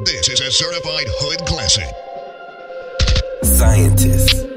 This is a certified hood classic. Scientist.